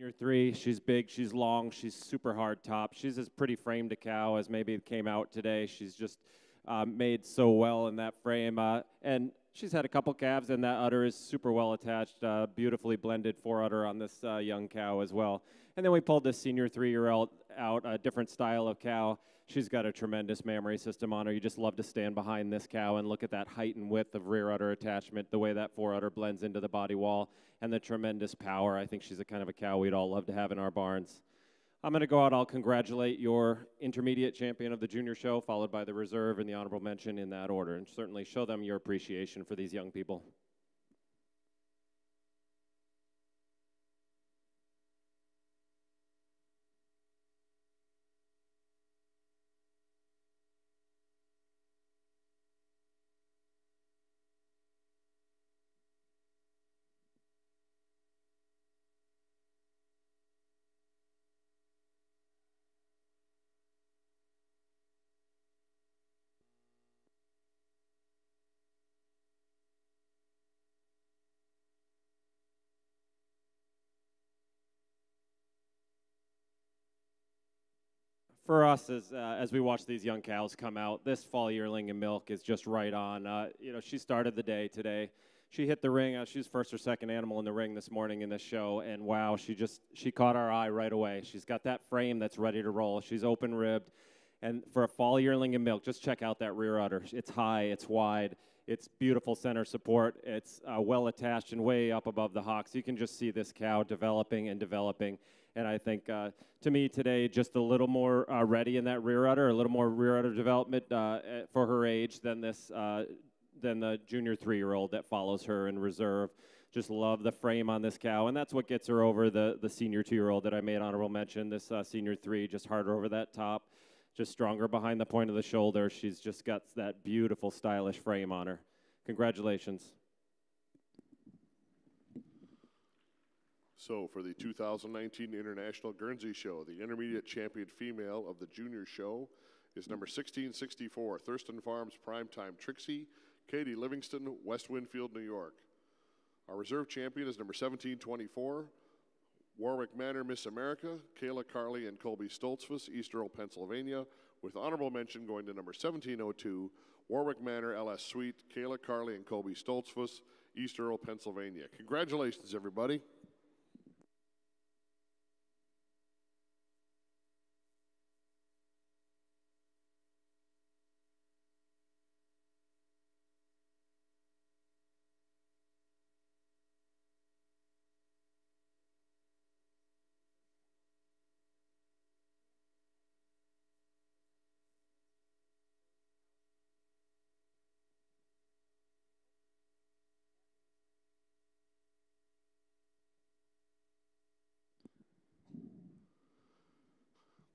Senior three, she's big, she's long, she's super hard top. She's as pretty framed a cow as maybe came out today. She's just uh, made so well in that frame. Uh, and she's had a couple calves, and that udder is super well attached, uh, beautifully blended fore udder on this uh, young cow as well. And then we pulled this senior three-year-old out, a different style of cow. She's got a tremendous mammary system on her. You just love to stand behind this cow and look at that height and width of rear udder attachment, the way that fore udder blends into the body wall, and the tremendous power. I think she's the kind of a cow we'd all love to have in our barns. I'm going to go out. I'll congratulate your intermediate champion of the junior show, followed by the reserve and the honorable mention in that order, and certainly show them your appreciation for these young people. For us as uh, as we watch these young cows come out, this fall yearling in milk is just right on. Uh, you know, she started the day today. She hit the ring. Uh, she's first or second animal in the ring this morning in this show, and wow, she just she caught our eye right away. She's got that frame that's ready to roll. She's open ribbed, and for a fall yearling in milk, just check out that rear udder. It's high, it's wide, it's beautiful center support. It's uh, well attached and way up above the hocks. You can just see this cow developing and developing. And I think, uh, to me today, just a little more uh, ready in that rear udder, a little more rear udder development uh, eh, for her age than this, uh, than the junior three-year-old that follows her in reserve. Just love the frame on this cow, and that's what gets her over the the senior two-year-old that I made honorable mention. This uh, senior three, just harder over that top, just stronger behind the point of the shoulder. She's just got that beautiful, stylish frame on her. Congratulations. So for the 2019 International Guernsey Show, the intermediate champion female of the junior show is number 1664, Thurston Farms Primetime Trixie, Katie Livingston, West Winfield, New York. Our reserve champion is number 1724, Warwick Manor Miss America, Kayla Carley and Colby Stoltzfus, East Earl, Pennsylvania, with honorable mention going to number 1702, Warwick Manor LS Suite, Kayla Carley and Colby Stoltzfus, East Earl, Pennsylvania. Congratulations, everybody.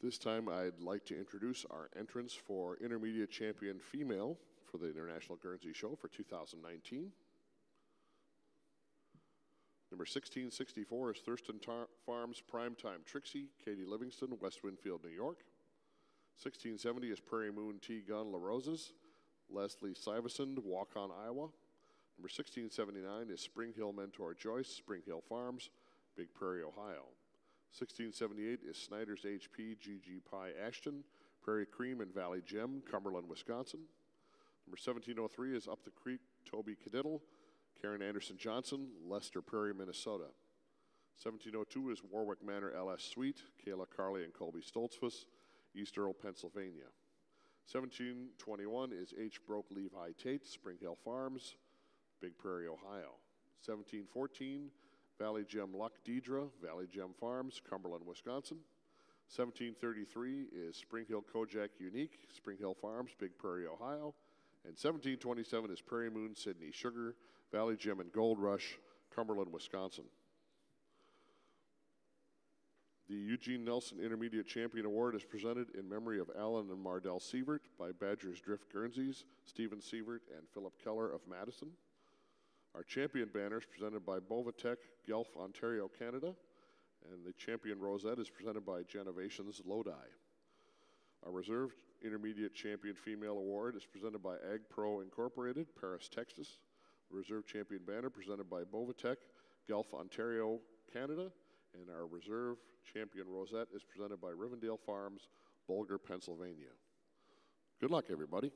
This time I'd like to introduce our entrants for Intermediate Champion Female for the International Guernsey Show for 2019. Number 1664 is Thurston Tar Farms Primetime Trixie, Katie Livingston, West Winfield, New York. 1670 is Prairie Moon T Gun La Roses, Leslie Syverson, Waukon, Iowa. Number 1679 is Spring Hill Mentor Joyce, Spring Hill Farms, Big Prairie, Ohio. 1678 is Snyder's HP GG Pie Ashton, Prairie Cream and Valley Gem, Cumberland, Wisconsin. Number 1703 is Up the Creek Toby Cadiddle, Karen Anderson Johnson, Lester Prairie, Minnesota. 1702 is Warwick Manor LS Suite, Kayla Carley and Colby Stoltzfus, East Earl, Pennsylvania. 1721 is H. Broke Levi Tate, Spring Hill Farms, Big Prairie, Ohio. 1714 Valley Gem Luck Deidre, Valley Gem Farms, Cumberland, Wisconsin. 1733 is Spring Hill Kojak Unique, Spring Hill Farms, Big Prairie, Ohio. And 1727 is Prairie Moon Sydney Sugar, Valley Gem and Gold Rush, Cumberland, Wisconsin. The Eugene Nelson Intermediate Champion Award is presented in memory of Alan and Mardell Sievert by Badgers Drift Guernseys, Stephen Sievert, and Philip Keller of Madison. Our champion banner is presented by Bovatech, Guelph, Ontario, Canada, and the champion rosette is presented by Genovations Lodi. Our reserve intermediate champion female award is presented by Ag Pro Incorporated, Paris, Texas. The reserve champion banner presented by Bovatech, Guelph, Ontario, Canada, And our reserve champion rosette is presented by Rivendell Farms, Bulger, Pennsylvania. Good luck, everybody.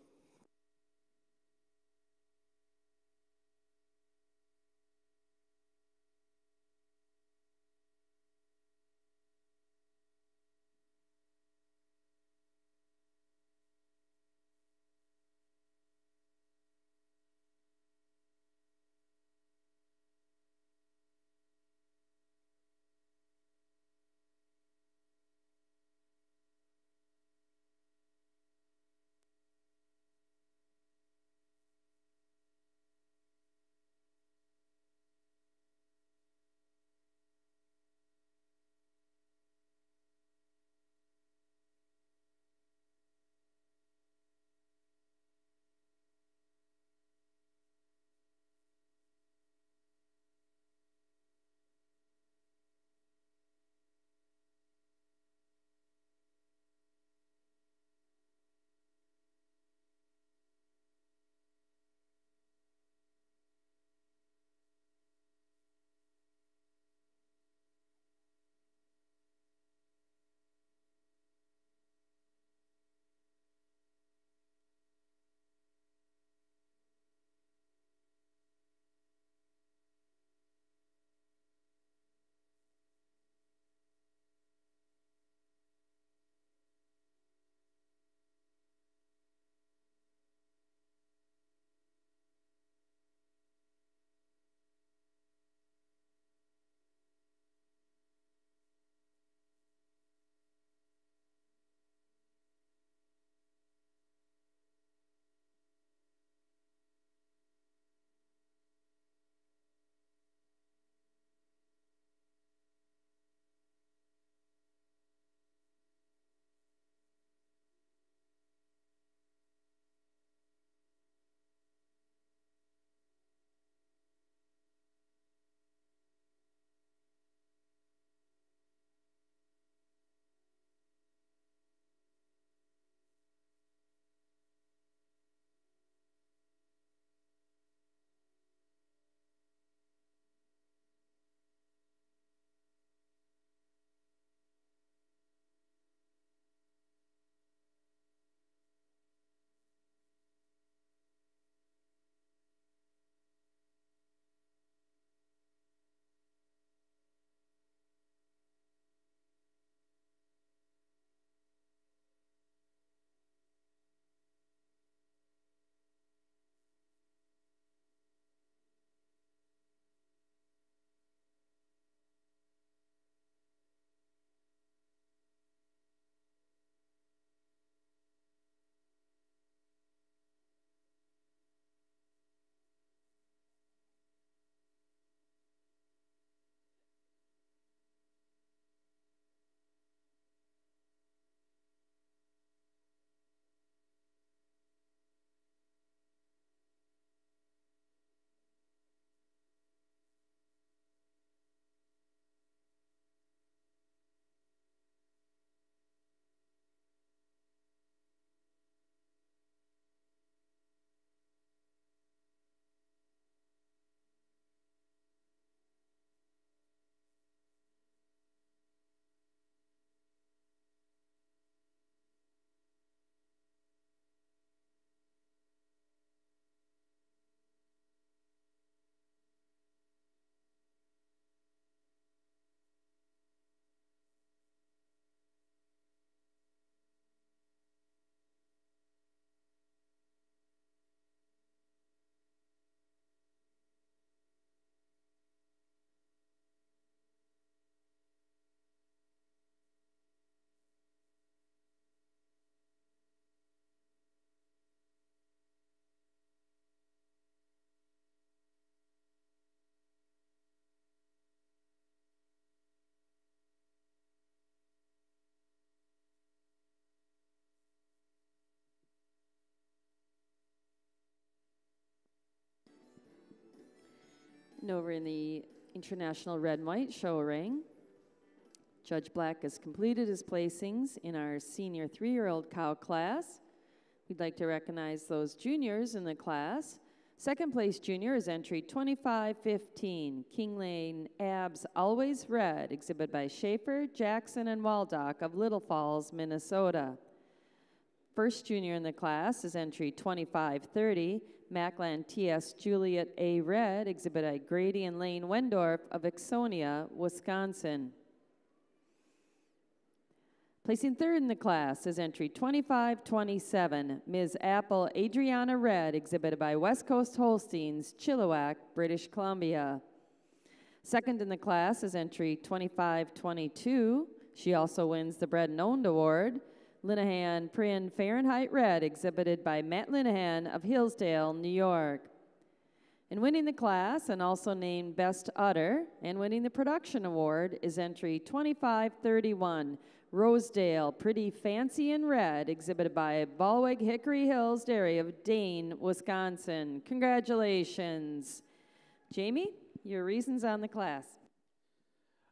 Over in the International Red and White show ring, Judge Black has completed his placings in our senior three year old cow class. We'd like to recognize those juniors in the class Second place junior is entry 2515, King Lane Abs Always Red, exhibited by Schaefer, Jackson, and Waldock of Little Falls, Minnesota. First junior in the class is entry 2530, Macland TS Juliet A. Red, exhibit by Grady and Lane Wendorf of Ixonia, Wisconsin. Placing third in the class is entry 2527, Ms. Apple Adriana Red, exhibited by West Coast Holsteins, Chilliwack, British Columbia. Second in the class is entry 2522. She also wins the Bred and Owned Award. Linehan Prin Fahrenheit Red, exhibited by Matt Linehan of Hillsdale, New York. And winning the class and also named Best Udder, and winning the Production Award is entry 2531, Rosedale, Pretty Fancy in Red, exhibited by Balweg Hickory Hills Dairy of Dane, Wisconsin. Congratulations. Jamie, your reasons on the class.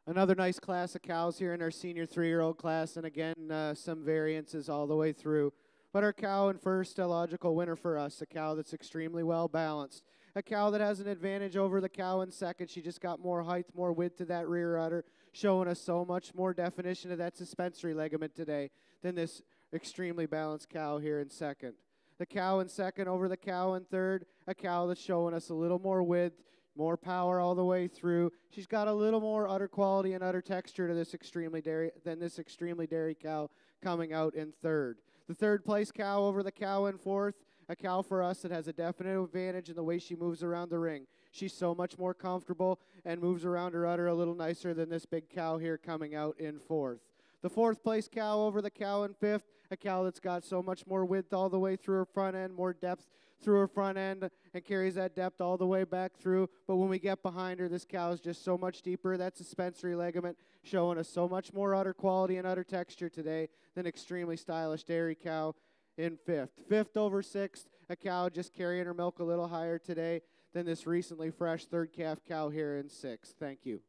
Another nice class of cows here in our senior three-year-old class, and again, uh, some variances all the way through. But our cow in first, a logical winner for us, a cow that's extremely well balanced. A cow that has an advantage over the cow in second. She just got more height, more width to that rear udder showing us so much more definition of that suspensory ligament today than this extremely balanced cow here in second. The cow in second over the cow in third, a cow that's showing us a little more width, more power all the way through. She's got a little more udder quality and udder texture to this extremely dairy than this extremely dairy cow coming out in third. The third place cow over the cow in fourth, a cow for us that has a definite advantage in the way she moves around the ring. She's so much more comfortable and moves around her udder a little nicer than this big cow here coming out in fourth. The fourth place cow over the cow in fifth, a cow that's got so much more width all the way through her front end, more depth through her front end, and carries that depth all the way back through. But when we get behind her, this cow is just so much deeper. That suspensory ligament showing us so much more udder quality and udder texture today than extremely stylish dairy cow in fifth. Fifth over sixth, a cow just carrying her milk a little higher today than this recently fresh third calf cow here in sixth. Thank you.